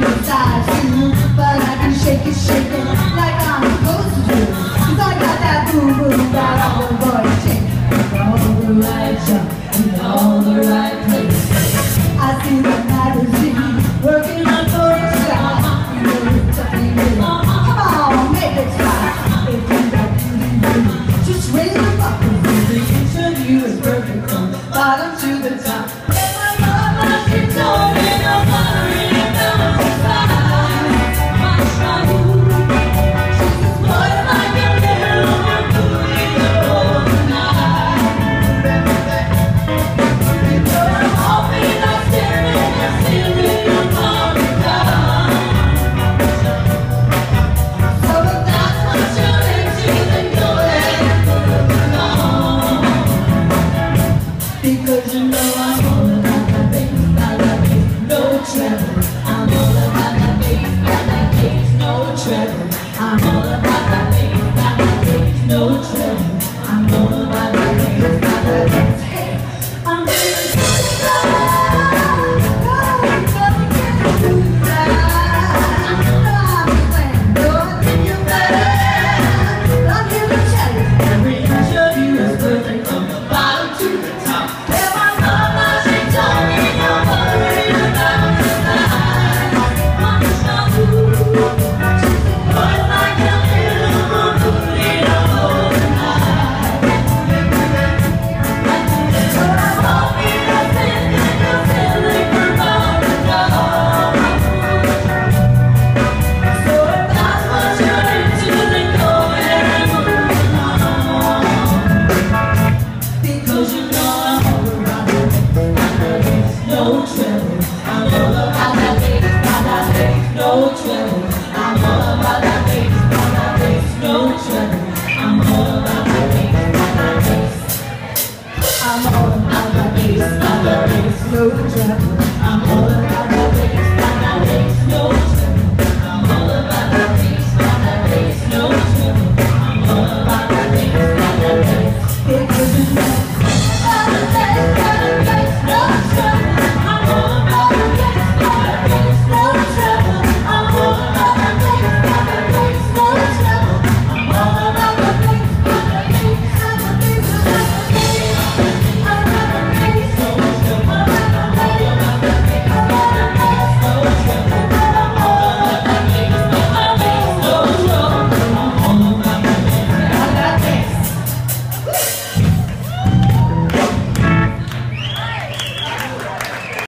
But I can shake it, shake it like I'm supposed to do I got that that all the right in all the right I see the magazine working Photoshop come on, make it just the interview. Is perfect. From bottom to the top. No, I'm older than my baby, I love baby, no trouble. slow traveler. I'm